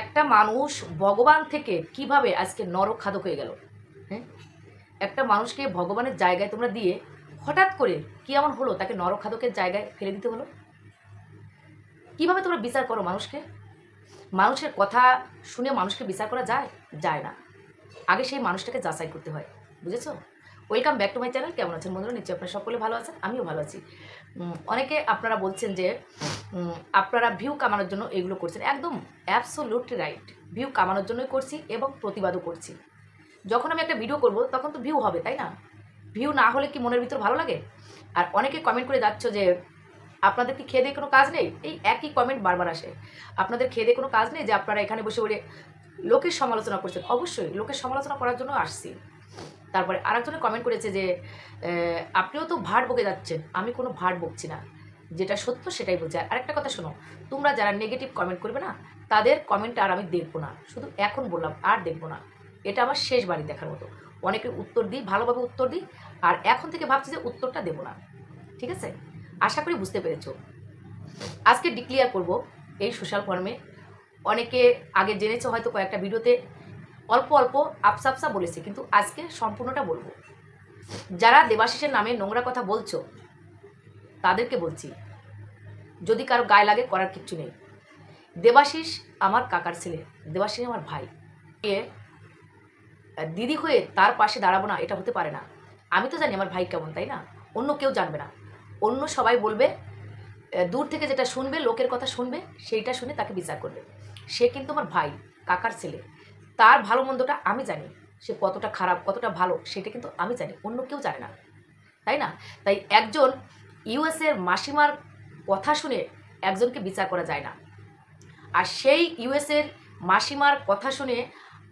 একটা মানুষ ভগবান থেকে কীভাবে আজকে নরক খাদক হয়ে গেল? হ্যাঁ? একটা মানুষকে ভগবানের জায়গায় তোমরা দিয়ে হঠাৎ করে কি এমন হলো? তাকে নরক খাদকের জায়গায় ফেলে দিতে হলো? কীভাবে তোমরা বিচার করো মানুষকে? মানুষের কথা শুনে মানুষকে বিচার করা যায়? যায় না। আগে সেই মানুষটাকে যাচাই করতে হয়। বুঝেছ? Welcome back to my channel কেমন আছেন বন্ধুরা? নিশ্চয়ই আপনারা সকলে ভালো আছেন। আমিও ভালো আছি। অনেকে আপনারা বলছেন যে আপনারা ভিউ কামানোর জন্য এগুলো করছেন। একদম অ্যাবসোলুটলি রাইট ভিউ কামানোর জন্যই করছি এবং প্রতিবাদও করছি। যখন আমি একটা ভিডিও করব, তখন তো ভিউ হবে, তাই না? ভিউ না হলে কি মনের ভিতর ভালো লাগে? আর অনেকে কমেন্ট করে যাচ্ছ যে, আপনাদের কি খেয়ে দিয়ে কোনো কাজ নেই? এই একই কমেন্ট বারবার আসে। আপনাদের খেয়ে দিয়ে কোনো কাজ নেই যে, আপনারা এখানে বসে বলে লোকের সমালোচনা করছেন? অবশ্যই, লোকের সমালোচনা করার জন্য আসছি। তারপরে আরেকজনে কমেন্ট করেছে যে আপনিও তো ভাট বকে যাচ্ছেন। আমি কোনো ভাট বকছি না। যেটা সত্য সেটাই বলছি। আর আরেকটা কথা শোনো, তোমরা যারা নেগেটিভ কমেন্ট করবে না, তাদের কমেন্ট আর আমি দেখব না। শুধু এখন বললাম, আর দেখব না। এটা আমার শেষ বাড়ি দেখার মতো। অনেকে উত্তর দিই, ভালোভাবে উত্তর দিই, আর এখন থেকে ভাবছি যে উত্তরটা দেবো না। ঠিক আছে? আশা করি বুঝতে পেরেছ। আজকে ডিক্লিয়ার করব এই সোশ্যাল ফর্মে অনেকে আগে জেনেছো হয়তো কয়েকটা ভিডিওতে। অল্প অল্প আপসা আপসা বলেছি, কিন্তু আজকে সম্পূর্ণটা বলব। যারা দেবাশিসের নামে নোংরা কথা বলছো, তাদেরকে বলছি, যদি কারও গায়ে লাগে করার কিচ্ছু নেই। দেবাশিস আমার কাকার ছেলে, দেবাশিস আমার ভাই। এ, দিদি হয়ে তার পাশে দাঁড়াবো না, এটা হতে পারে না। আমি তো জানি আমার ভাই কেমন, তাই না? অন্য কেউ জানবে না। অন্য সবাই বলবে দূর থেকে যেটা শুনবে, লোকের কথা শুনবে, সেইটা শুনে তাকে বিচার করবে। সে কিন্তু আমার ভাই, কাকার ছেলে। তার ভালো মন্দটা আমি জানি। সে কতটা খারাপ, কতটা ভালো, সেটা কিন্তু আমি জানি, অন্য কেউ জানে না। তাই না? তাই একজন ইউএসের মাসিমার কথা শুনে একজনকে বিচার করা যায় না। আর সেই ইউএসের মাসিমার কথা শুনে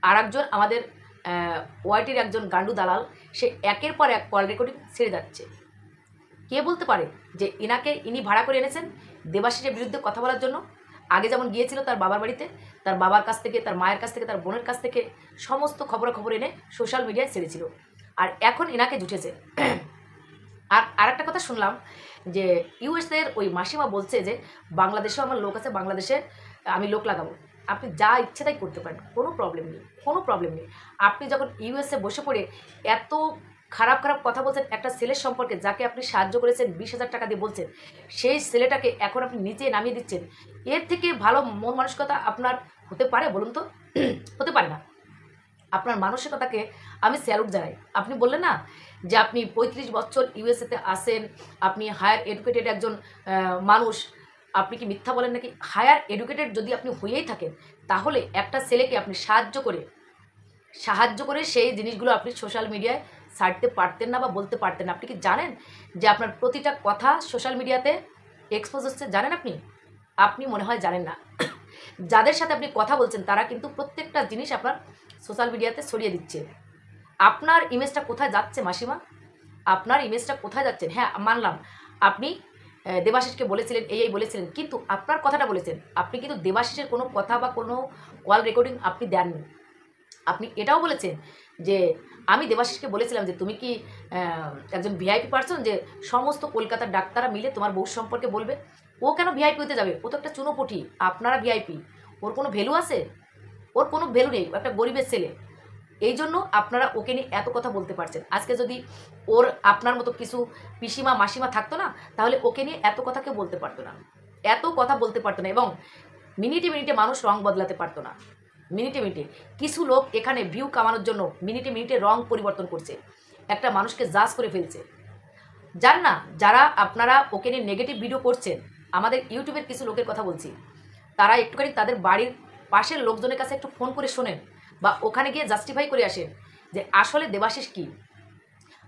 আর একজন আমাদের ওয়াইটির একজন গান্ডু দালাল, সে একের পর এক কল রেকর্ডিং ছেড়ে যাচ্ছে। কে বলতে পারে যে ইনাকে ইনি ভাড়া করে এনেছেন দেবাশিসের বিরুদ্ধে কথা বলার জন্য? আগে যেমন গিয়েছিল তার বাবার বাড়িতে, তার বাবার কাছ থেকে, তার মায়ের কাছ থেকে, তার বোনের কাছ থেকে সমস্ত খবরাখবর এনে সোশ্যাল মিডিয়ায় ছেড়েছিল। আর এখন এনাকে জুটেছে। আর আরেকটা কথা শুনলাম যে ইউএসের ওই মাসিমা বলছে যে, বাংলাদেশেও আমার লোক আছে, বাংলাদেশে আমি লোক লাগাবো। আপনি যা ইচ্ছে তাই করতে পারেন, কোনো প্রবলেম নেই, কোনো প্রবলেম নেই। আপনি যখন ইউএসএ বসে পড়ে এত খারাপ খারাপ কথা বলছেন একটা ছেলের সম্পর্কে, যাকে আপনি সাহায্য করেছেন বিশ হাজার টাকা দিয়ে বলছেন, সেই ছেলেটাকে এখন আপনি নিচে নামিয়ে দিচ্ছেন। এর থেকে ভালো মন মানসিকতা আপনার হতে পারে বলুন তো? হতে পারে না। আপনার মানসিকতাকে আমি স্যালুট জানাই। আপনি বললেন না যে আপনি পঁয়ত্রিশ বছর ইউএসএতে আসেন আপনি হায়ার এডুকেটেড একজন মানুষ। আপনি কি মিথ্যা বলেন নাকি? হায়ার এডুকেটেড যদি আপনি হয়েই থাকেন, তাহলে একটা ছেলেকে আপনি সাহায্য করে সাহায্য করে সেই জিনিসগুলো আপনি সোশ্যাল মিডিয়ায় ছাড়তে পারতেন না বা বলতে পারতেন না। আপনি কি জানেন যে আপনার প্রতিটা কথা সোশ্যাল মিডিয়াতে এক্সপোজ হচ্ছে? জানেন আপনি? আপনি মনে হয় জানেন না। যাদের সাথে আপনি কথা বলছেন, তারা কিন্তু প্রত্যেকটা জিনিস আপনার সোশ্যাল মিডিয়াতে ছড়িয়ে দিচ্ছে। আপনার ইমেজটা কোথায় যাচ্ছে, মাসিমা? আপনার ইমেজটা কোথায় যাচ্ছেন হ্যাঁ মানলাম। আপনি দেবাশিসকে বলেছিলেন, এই এই বলেছিলেন, কিন্তু আপনার কথাটা বলেছেন। আপনি কিন্তু দেবাশিসের কোনো কথা বা কোনো কল রেকর্ডিং আপনি দেননি। আপনি এটাও বলেছেন যে আমি দেবাশিসকে বলেছিলাম যে তুমি কি একজন ভিআইপি পার্সন যে সমস্ত কলকাতার ডাক্তাররা মিলে তোমার বউ সম্পর্কে বলবে? ও কেন ভিআইপি হতে যাবে? ও তো একটা চুনোপুটি আপনারা ভিআইপি ওর কোনো ভ্যালু আছে? ওর কোনো ভ্যালু নেই একটা গরিবের ছেলে। এই জন্য আপনারা ওকে নিয়ে এত কথা বলতে পারছেন। আজকে যদি ওর আপনার মতো কিছু পিসিমা, মাসিমা থাকতো না, তাহলে ওকে নিয়ে এত কথা কেউ বলতে পারতো না। এত কথা বলতে পারতো না এবং মিনিটে মিনিটে মানুষ রং বদলাতে পারতো না। মিনিটে মিনিটে। কিছু লোক এখানে ভিউ কামানোর জন্য মিনিটে মিনিটে রং পরিবর্তন করছে। একটা মানুষকে জাজ করে ফেলছে। যার না, যারা আপনারা ওকে নিয়ে নেগেটিভ ভিডিও করছেন, আমাদের ইউটিউবের কিছু লোকের কথা বলছি। তারা একটুখানি তাদের বাড়ির পাশের লোকজনের কাছে একটু ফোন করে শোনেন বা ওখানে গিয়ে জাস্টিফাই করে আসেন যে আসলে দেবাশিস কী?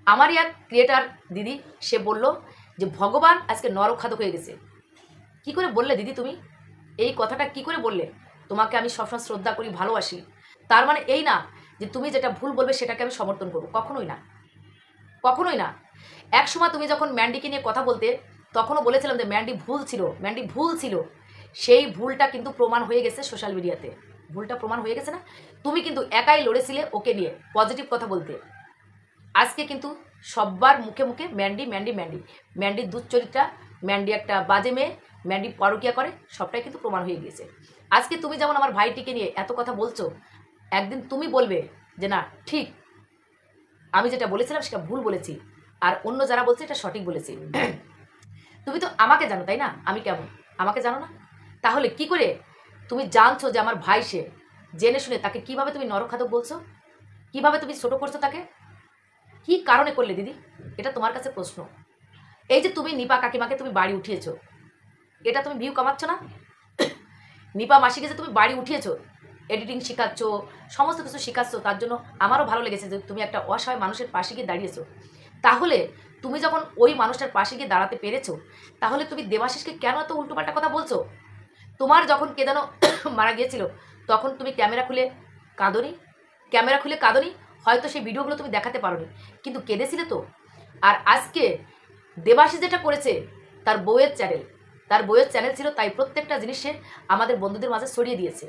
আমারই এক ক্রিয়েটার দিদি, সে বলল যে, ভগবান আজকে নরখাদক হয়ে গেছে। কি করে বললে দিদি তুমি? এই কথাটা কি করে বললে? তোমাকে আমি সবসময় শ্রদ্ধা করি, ভালোবাসি। তার মানে এই না যে তুমি যেটা ভুল বলবে সেটাকে আমি সমর্থন করব। কখনোই না। কখনোই না। এক সময় তুমি যখন ম্যান্ডিকে নিয়ে কথা বলতে, তখনও বলেছিলাম যে ম্যান্ডি ভুল ছিল, ম্যান্ডি ভুল ছিল। সেই ভুলটা কিন্তু প্রমাণ হয়ে গেছে সোশ্যাল মিডিয়াতে। ভুলটা প্রমাণ হয়ে গেছে না? তুমি কিন্তু একাই লড়েছিলে ওকে নিয়ে, পজিটিভ কথা বলতে। আজকে কিন্তু সব্বার মুখে মুখে ম্যান্ডি ম্যান্ডি ম্যান্ডি। ম্যান্ডির দুধচরিত্রা ম্যান্ডি একটা বাজে মেয়ে, ম্যান্ডি পরকিয়া করে, সবটাই কিন্তু প্রমাণ হয়ে গিয়েছে। আজকে তুমি যেমন আমার ভাইটিকে নিয়ে এত কথা বলছো, একদিন তুমি বলবে যে না, ঠিক, আমি যেটা বলেছিলাম সেটা ভুল বলেছি, আর অন্য যারা বলছে এটা সঠিক বলেছি। তুমি তো আমাকে জানো, তাই না? আমি কেমন? আমাকে জানো না? তাহলে কি করে তুমি জানছো যে আমার ভাই সে? জেনে শুনে তাকে কীভাবে তুমি নরখাদক বলছো? কীভাবে তুমি ছোট করছ তাকে? কি কারণে করলে, দিদি? এটা তোমার কাছে প্রশ্ন। এই যে তুমি নিপা কাকিমাকে তুমি বাড়ি উঠিয়েছো, এটা তুমি ভিউ কামাচ্ছ না? নিপা মাসিকে যে তুমি বাড়ি উঠিয়েছো এডিটিং শেখাচ্ছ, সমস্ত কিছু শেখাচ্ছ, তার জন্য আমারও ভালো লেগেছে যে তুমি একটা অসহায় মানুষের পাশে গিয়ে দাঁড়িয়েছো। তাহলে তুমি যখন ওই মানুষটার পাশে গিয়ে দাঁড়াতে পেরেছ, তাহলে তুমি দেবাশিসকে কেন এত উল্টোপাল্টা কথা বলছো? তোমার যখন কে যেন মারা গিয়েছিল, তখন তুমি ক্যামেরা খুলে কাঁদনি? ক্যামেরা খুলে কাঁদনি? হয়তো সেই ভিডিওগুলো তুমি দেখাতে পারোনি। কিন্তু কেঁদেছিলে তো? আর আজকে দেবাশিস যেটা করেছে, তার বউয়ের চ্যানেল তার বইয়ের চ্যানেল ছিল, তাই প্রত্যেকটা জিনিস আমাদের বন্ধুদের মাঝে ছড়িয়ে দিয়েছে।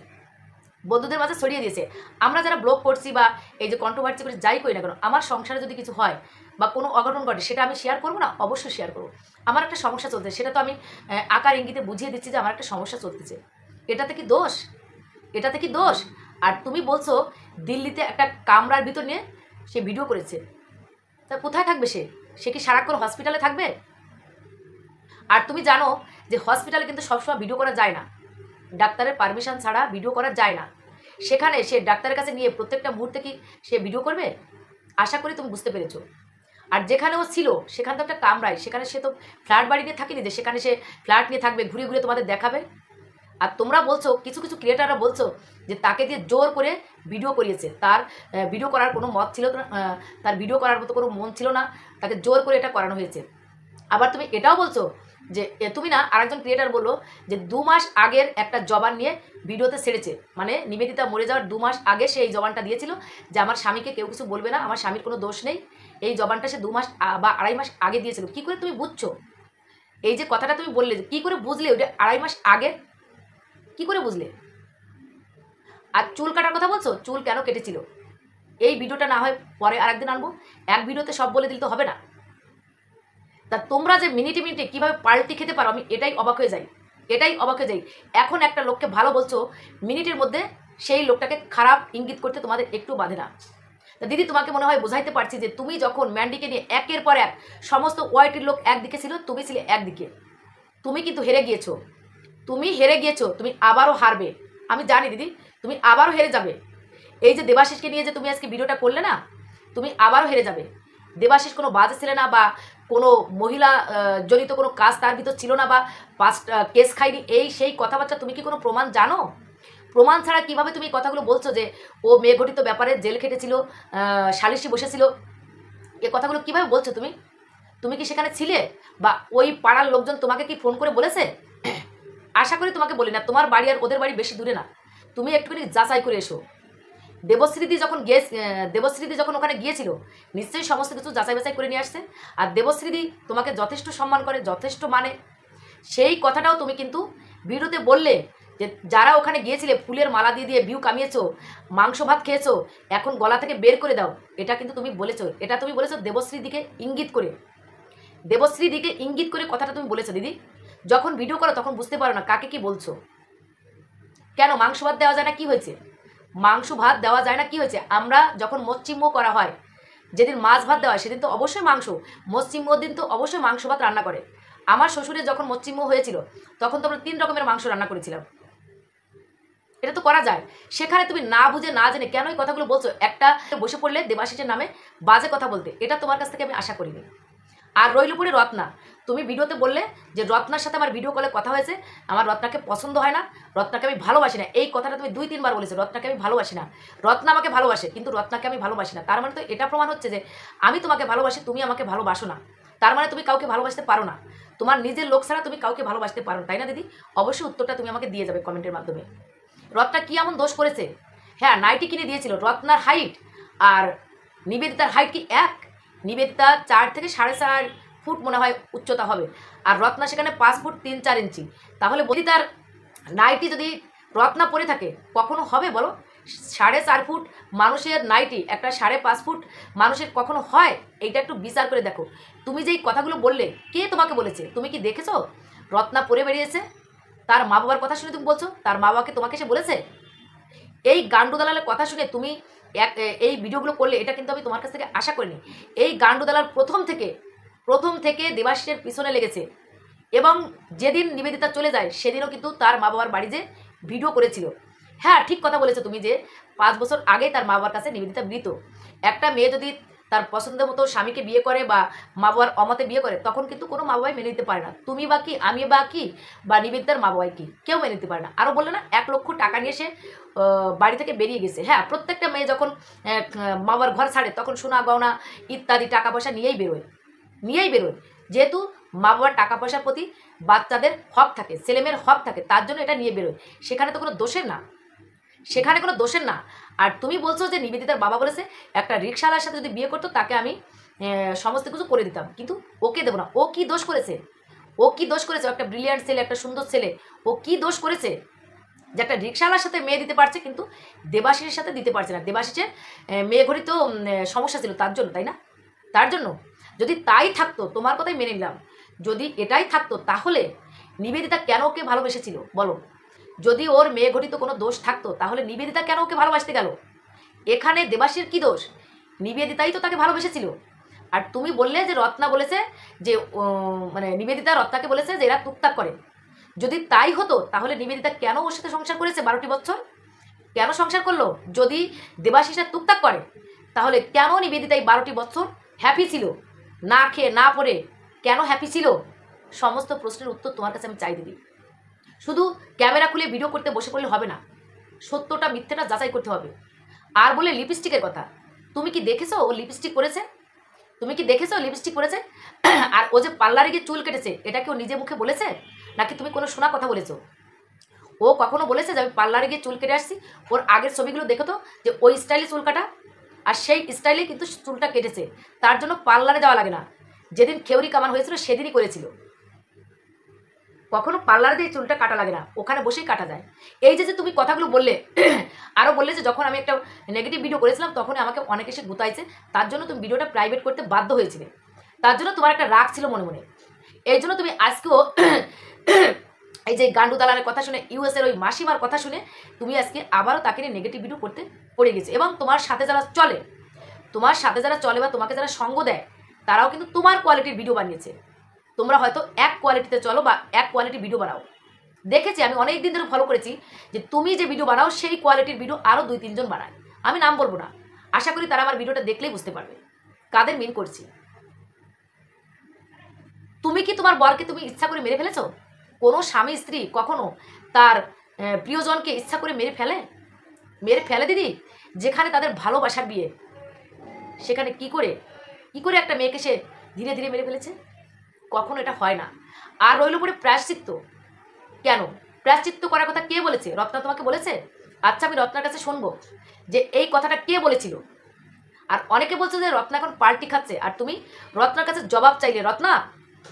বন্ধুদের মাঝে ছড়িয়ে দিয়েছে। আমরা যারা ব্লগ করছি বা এই যে কন্ট্রোভার্সি করে যাই করি না কেন, আমার সংসারে যদি কিছু হয় বা কোনো অঘটন ঘটে, সেটা আমি শেয়ার করব না? অবশ্যই শেয়ার করব। আমার একটা সমস্যা চলছে, সেটা তো আমি আকার ইঙ্গিতে বুঝিয়ে দিচ্ছি যে আমার একটা সমস্যা চলতেছে। এটাতে কি দোষ? এটাতে কি দোষ? আর তুমি বলছো দিল্লিতে একটা কামরার ভিতর নিয়ে সে ভিডিও করেছে। তা কোথায় থাকবে সে? সে কি সারাক্ষণ হসপিটালে থাকবে? আর তুমি জানো যে হসপিটালে কিন্তু সবসময় ভিডিও করা যায় না। ডাক্তারের পারমিশন ছাড়া ভিডিও করা যায় না। সেখানে সে ডাক্তারের কাছে নিয়ে প্রত্যেকটা মুহূর্তে কি সে ভিডিও করবে? আশা করি তুমি বুঝতে পেরেছ। আর যেখানে ও ছিল, সেখানে তো একটা কামরায় সেখানে সে তো ফ্ল্যাট বাড়ি নিয়ে থাকেনি যে সেখানে সে ফ্ল্যাট নিয়ে থাকবে, ঘুরে ঘুরে তোমাদের দেখাবে। আর তোমরা বলছো, কিছু কিছু ক্রিয়েটাররা বলছো যে তাকে দিয়ে জোর করে ভিডিও করিয়েছে। তার ভিডিও করার কোনো মত ছিল তার ভিডিও করার মতো কোনো মন ছিল না। তাকে জোর করে এটা করানো হয়েছে। আবার তুমি এটাও বলছো যে তুমি না, আরেকজন ক্রিয়েটার বলল যে, দু মাস আগের একটা জবান নিয়ে ভিডিওতে ছেড়েছে। মানে নিবেদিতা মরে যাওয়ার দু মাস আগে সে এই জবানটা দিয়েছিল যে, আমার স্বামীকে কেউ কিছু বলবে না, আমার স্বামীর কোনো দোষ নেই। এই জবানটা সে দু মাস বা আড়াই মাস আগে দিয়েছিল। কি করে তুমি বুঝছ? এই যে কথাটা তুমি বললে কি করে বুঝলে ওটা আড়াই মাস আগে? কি করে বুঝলে? আর চুল কাটার কথা বলছো? চুল কেন কেটেছিল? এই ভিডিওটা না হয় পরে আরেকদিন আনব। এক ভিডিওতে সব বলে দিলে তো হবে না। তা তোমরা যে মিনিটে মিনিটে কীভাবে পাল্টি খেতে পারো, আমি এটাই অবাক হয়ে যাই। এটাই অবাক হয়ে যাই। এখন একটা লোককে ভালো বলছো, মিনিটের মধ্যে সেই লোকটাকে খারাপ ইঙ্গিত করতে তোমাদের একটু বাধে না। তা দিদি, তোমাকে মনে হয় বোঝাইতে পারছি যে তুমি যখন ম্যান্ডিকে নিয়ে একের পর এক সমস্ত ওয়াইটির লোক একদিকে ছিল, তুমি ছিলে একদিকে। তুমি কিন্তু হেরে গিয়েছো। তুমি হেরে গিয়েছো, তুমি আবারও হারবে। আমি জানি দিদি, তুমি আবারও হেরে যাবে। এই যে দেবাশিসকে নিয়ে যে তুমি আজকে ভিডিওটা করলে না, তুমি আবারও হেরে যাবে। দেবাশিস কোনো বাজে ছিল না বা কোনো মহিলা জনিত কোনো কাজ তার ভিতর ছিল না বা পাঁচ কেস খাইনি এই সেই কথাবার্তা তুমি কি কোনো প্রমাণ জানো? প্রমাণ ছাড়া কীভাবে তুমি কথাগুলো বলছো যে ও মেয়ে ঘটিত ব্যাপারে জেল খেটেছিল সালিশি বসেছিল? এ কথাগুলো কীভাবে বলছো তুমি? তুমি কি সেখানে ছিলে? বা ওই পাড়ার লোকজন তোমাকে কি ফোন করে বলেছে? আশা করি তোমাকে বলি না তোমার বাড়ি আর ওদের বাড়ি বেশি দূরে না। তুমি একটুখানি যাচাই করে এসো। দেবশ্রীদি যখন গিয়ে দেবশ্রীদি যখন ওখানে গিয়েছিল, নিশ্চয়ই সমস্ত কিছু যাচাই বাছাই করে নিয়ে আসছে। আর দেবশ্রীদি তোমাকে যথেষ্ট সম্মান করে, যথেষ্ট মানে। সেই কথাটাও তুমি কিন্তু ভিডিওতে বললে যে, যারা ওখানে গিয়েছিলে, ফুলের মালা দিয়ে দিয়ে ভিউ কামিয়েছো, মাংস ভাত খেয়েছো, এখন গলা থেকে বের করে দাও। এটা কিন্তু তুমি বলেছ, এটা তুমি বলেছ দেবশ্রী দিকে ইঙ্গিত করে। দেবশ্রী দিকে ইঙ্গিত করে কথাটা তুমি বলেছ, দিদি। যখন ভিডিও করো, তখন বুঝতে পারো না কাকে কি বলছো। কেন মাংস ভাত দেওয়া যায় না, কি হয়েছে? মাংস ভাত দেওয়া যায় না, কি হয়েছে? আমরা যখন মচ্ছিম্য করা হয়, যেদিন মাছ ভাত দেওয়া হয়, সেদিন তো অবশ্যই মাংস। মচ্ছিম্যর দিন তো অবশ্যই মাংস ভাত রান্না করে। আমার শ্বশুরে যখন মচ্ছিম্য হয়েছিল, তখন তো আমরা তিন রকমের মাংস রান্না করেছিলাম। এটা তো করা যায়। সেখানে তুমি না বুঝে, না জেনে কেন এই কথাগুলো বলছো? একটা বসে পড়লে দেবাশিসের নামে বাজে কথা বলতে। এটা তোমার কাছ থেকে আমি আশা করিনি। আর রইল পড়ে রত্না। তুমি ভিডিওতে বললে যে রত্নার সাথে আমার ভিডিও কলে কথা হয়েছে, আমার রত্নাকে পছন্দ হয় না, রত্নাকে আমি ভালোবাসি না। এই কথাটা তুমি দুই, তিনবার বলেছ, রত্নাকে আমি ভালোবাসি না। রত্না আমাকে ভালোবাসে, কিন্তু রত্নাকে আমি ভালোবাসি না। তার মানে তো এটা প্রমাণ হচ্ছে যে আমি তোমাকে ভালোবাসি, তুমি আমাকে ভালোবাসো না। তার মানে তুমি কাউকে ভালোবাসতে পারো না। তোমার নিজের লোক ছাড়া তুমি কাউকে ভালোবাসতে পারো তাই না দিদি? অবশ্যই উত্তরটা তুমি আমাকে দিয়ে যাবে কমেন্টের মাধ্যমে। রত্না কি এমন দোষ করেছে? হ্যাঁ নাইটি কিনে দিয়েছিল। রত্নার হাইট আর নিবেদিতার হাইট কি এক? নিবেদিতা চার থেকে সাড়ে চার ফুট মনে হয় উচ্চতা হবে। আর রত্না সেখানে পাঁচ ফুট তিন চার ইঞ্চি। তাহলে বলি তার নাইটি যদি রত্না পরে থাকে, কখনো হবে বলো? সাড়ে চার ফুট মানুষের নাইটি, একটা সাড়ে পাঁচ ফুট মানুষের কখনো হয়? এইটা একটু বিচার করে দেখো। তুমি যেই কথাগুলো বললে, কে তোমাকে বলেছে? তুমি কি দেখেছ? রত্না পরে বেরিয়েছে। তার মা বাবার কথা শুনে তুমি বলছো? তার মা বাবাকে তোমাকে সে বলেছে? এই গান্ডু দালালের কথা শুনে তুমি এক এই ভিডিওগুলো করলে এটা কিন্তু আমি তোমার কাছ থেকে আশা করিনি। এই গান্ডুদালার প্রথম থেকে প্রথম থেকে দেবাশিসের পিছনে লেগেছে এবং যেদিন নিবেদিতা চলে যায়, সেদিনও কিন্তু তার মা বাবার বাড়ি যে ভিডিও করেছিল। হ্যাঁ ঠিক কথা বলেছ তুমি যে পাঁচ বছর আগে তার মা বাবার কাছে নিবেদিতা মৃত। একটা মেয়ে যদি তার পছন্দের মতো স্বামীকে বিয়ে করে বা মা বাবার অমতে বিয়ে করে, তখন কিন্তু কোনো মা বাবাই মেনে নিতে পারে না। তুমি বা কি, আমি বা কি, বা নিবেদিতার মা বাবাই কি, কেউ মেনে নিতে পারে না। আরও বললে না, এক লক্ষ টাকা নিয়ে সে বাড়ি থেকে বেরিয়ে গেছে। হ্যাঁ প্রত্যেকটা মেয়ে যখন মা বাবার ঘর ছাড়ে, তখন সোনা, গয়না ইত্যাদি টাকা পয়সা নিয়েই বেরোয়। নিয়েই বেরোয়। যেহেতু মা বাবার টাকা পয়সার প্রতি বাচ্চাদের হক থাকে, ছেলেমেয়ের হক থাকে, তার জন্য এটা নিয়ে বেরোয়। সেখানে তো কোনো দোষের না। সেখানে কোনো দোষের না। আর তুমি বলছো যে নিবেদিতার বাবা বলেছে, একটা রিক্সাওয়ালার সাথে যদি বিয়ে করতো, তাকে আমি সমস্ত কিছু করে দিতাম। কিন্তু ওকে দেবো না। ও কি দোষ করেছে? ও কি দোষ করেছে? একটা ব্রিলিয়ান্ট ছেলে, একটা সুন্দর ছেলে। ও কি দোষ করেছে? যে একটা রিক্সাওয়ালার সাথে মেয়ে দিতে পারছে, কিন্তু দেবাশিসের সাথে দিতে পারছে না। দেবাশিসের মেয়ে ঘড়ি তো সমস্যা ছিল তার জন্য, তাই না? তার জন্য। যদি তাই থাকতো, তোমার কথাই মেনে নিলাম। যদি এটাই থাকতো, তাহলে নিবেদিতা কেন ওকে ভালোবেসেছিল? বলো। যদি ওর মেয়ে ঘটিত কোনো দোষ থাকতো, তাহলে নিবেদিতা কেন ওকে ভালোবাসতে গেল? এখানে দেবাসীর কি দোষ? নিবেদিতাই তো তাকে ভালোবেসেছিল। আর তুমি বললে যে রত্না বলেছে যে মানে নিবেদিতা রত্নাকে বলেছে যে এরা টুকটাক করে। যদি তাই হতো, তাহলে নিবেদিতা কেন ওর সাথে সংসার করেছে বারোটি বছর? কেন সংসার করল? যদি দেবাশিসা টুকটাক করে, তাহলে কেন নিবেদিতা এই বারোটি বছর হ্যাপি ছিল? না খেয়ে না পড়ে কেন হ্যাপি ছিল? সমস্ত প্রশ্নের উত্তর তোমার কাছে আমি চাই, দিদি। শুধু ক্যামেরা খুলে ভিডিও করতে বসে পড়লে হবে না। সত্যটা, মিথ্যেটা যাচাই করতে হবে। আর বলে লিপস্টিকের কথা। তুমি কি দেখেছ ও লিপস্টিক করেছে তুমি কি দেখেছ লিপস্টিক করেছে আর ও যে পার্লারে গিয়ে চুল কেটেছে, এটা কি ও নিজে মুখে বলেছে? নাকি তুমি কোনো শোনা কথা বলেছ? ও কখনো বলেছে যে আমি পার্লারে গিয়ে চুল কেটে আসছি? ওর আগের ছবিগুলো দেখো তো, যে ওই স্টাইলে চুল কাটা। আর সেই স্টাইলে কিন্তু চুলটা কেটেছে। তার জন্য পার্লারে যাওয়া লাগে না। যেদিন খেউরি কামান হয়েছিল, সেদিনই করেছিল। কখনো পার্লারে দিয়ে চুলটা কাটা লাগে না, ওখানে বসেই কাটা যায়। এই যে যে তুমি কথাগুলো বললে আরও বললে যে যখন আমি একটা নেগেটিভ ভিডিও করেছিলাম তখন আমাকে অনেক এসে গুতাইছে। তার জন্য তুমি ভিডিওটা প্রাইভেট করতে বাধ্য হয়েছিলে। তার জন্য তোমার একটা রাগ ছিল মনে মনে। এই জন্য তুমি আজকেও এই যে গান্ডু দালালের কথা শুনে ইউএসের ওই মাসিমার কথা শুনে, তুমি আজকে আবারও তাকে নিয়ে নেগেটিভ ভিডিও করতে পড়ে গেছে। এবং তোমার সাথে যারা চলে, তোমার সাথে যারা চলে বা তোমাকে যারা সঙ্গ দেয়, তারাও কিন্তু তোমার কোয়ালিটির ভিডিও বানিয়েছে। তোমরা হয়তো এক কোয়ালিটিতে চলো বা এক কোয়ালিটির ভিডিও বানাও। দেখেছি, আমি অনেক দিন ধরে ফলো করেছি যে তুমি যে ভিডিও বানাও, সেই কোয়ালিটির ভিডিও আরও দুই, তিনজন বানায়। আমি নাম বলব না। আশা করি তারা আমার ভিডিওটা দেখলেই বুঝতে পারবে। কাদের মিন করছি? তুমি কি তোমার বরকে তুমি ইচ্ছা করে মেরে ফেলেছ? কোনো স্বামী, স্ত্রী কখনো তার প্রিয়জনকে ইচ্ছা করে মেরে ফেলে? মেরে ফেলে দিদি? যেখানে তাদের ভালোবাসার বিয়ে। সেখানে কি করে? কি করে একটা মেয়েকে সে ধীরে ধীরে মেরে ফেলেছে? কখনো এটা হয় না। আর রইল পরে প্রায়শ্চিত্ত। কেন? প্রায়শ্চিত্ত করার কথা কে বলেছে? রত্না তোমাকে বলেছে? আচ্ছা আমি রত্নার কাছে শুনব যে এই কথাটা কে বলেছিল? আর অনেকে বলছে যে রত্না এখন পাল্টি খাচ্ছে। আর তুমি রত্নার কাছে জবাব চাইলে, রত্না,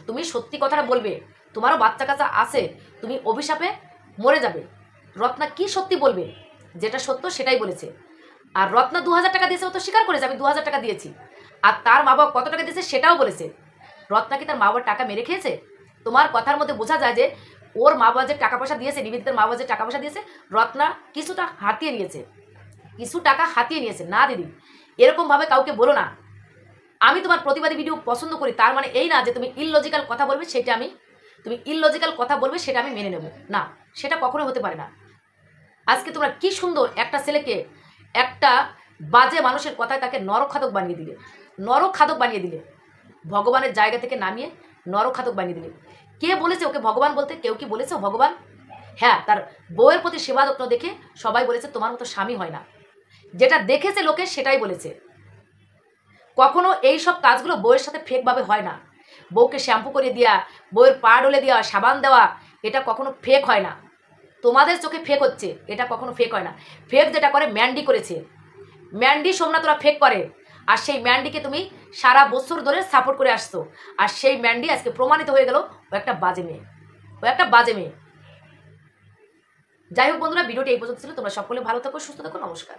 তুমি সত্যি কথাটা বলবে। তোমারও বাচ্চা কাচ্চা আছে, তুমি অভিশাপে মরে যাবে। রত্না কি সত্যি বলবে? যেটা সত্য সেটাই বলেছে। আর রত্না দু হাজার টাকা দিয়েছে ও তো স্বীকার করেছে, আমি দু হাজার টাকা দিয়েছি। আর তার মা বাবা কত টাকা দিয়েছে সেটাও বলেছে। রত্না কি তার মা বাবার টাকা মেরে খেয়েছে? তোমার কথার মধ্যে বোঝা যায় যে ওর মা বাবা যে টাকা পয়সা দিয়েছে, নিবেদিতার মা বাবা যে টাকা পয়সা দিয়েছে, রত্না কিছুটা হাতিয়ে নিয়েছে। কিছু টাকা হাতিয়ে নিয়েছে। না, দিদি, এরকমভাবে কাউকে বলো না। আমি তোমার প্রতিবাদী ভিডিও পছন্দ করি, তার মানে এই না যে তুমি ইললজিক্যাল কথা বলবে, সেটা আমি, তুমি ইললজিক্যাল কথা বলবে, সেটা আমি মেনে নেব। না, সেটা কখনো হতে পারে না। আজকে তোমরা কি সুন্দর একটা ছেলেকে, একটা বাজে মানুষের কথায় তাকে নরক খাদক বানিয়ে দিলে। নরক খাদক বানিয়ে দিলে। ভগবানের জায়গা থেকে নামিয়ে নরখাদক বানিয়ে দিলে। কে বলেছে ওকে ভগবান বলতে? কেউ কি বলেছে ভগবান? হ্যাঁ তার বউয়ের প্রতি সেবা যত্ন দেখে সবাই বলেছে, তোমার মতো স্বামী হয় না। যেটা দেখেছে লোকে, সেটাই বলেছে। কখনো এই সব কাজগুলো বউয়ের সাথে ফেকভাবে হয় না। বউকে শ্যাম্পু করে দেওয়া বউয়ের পা ডলে দেওয়া সাবান দেওয়া, এটা কখনো ফেক হয় না। তোমাদের চোখে ফেক হচ্ছে, এটা কখনো ফেক হয় না। ফেক যেটা করে ম্যান্ডি করেছে। ম্যান্ডি সোমনাথরা ফেক করে। আর সেই ম্যান্ডিকে তুমি সারা বছর ধরে সাপোর্ট করে আসছো। আর সেই ম্যান্ডি আজকে প্রমাণিত হয়ে গেল, ও একটা বাজে মেয়ে। ও একটা বাজে মেয়ে। যাই হোক বন্ধুরা, ভিডিওটি এই পর্যন্ত ছিল। তোমরা সকলে ভালো থাকো, সুস্থ থাকো, নমস্কার।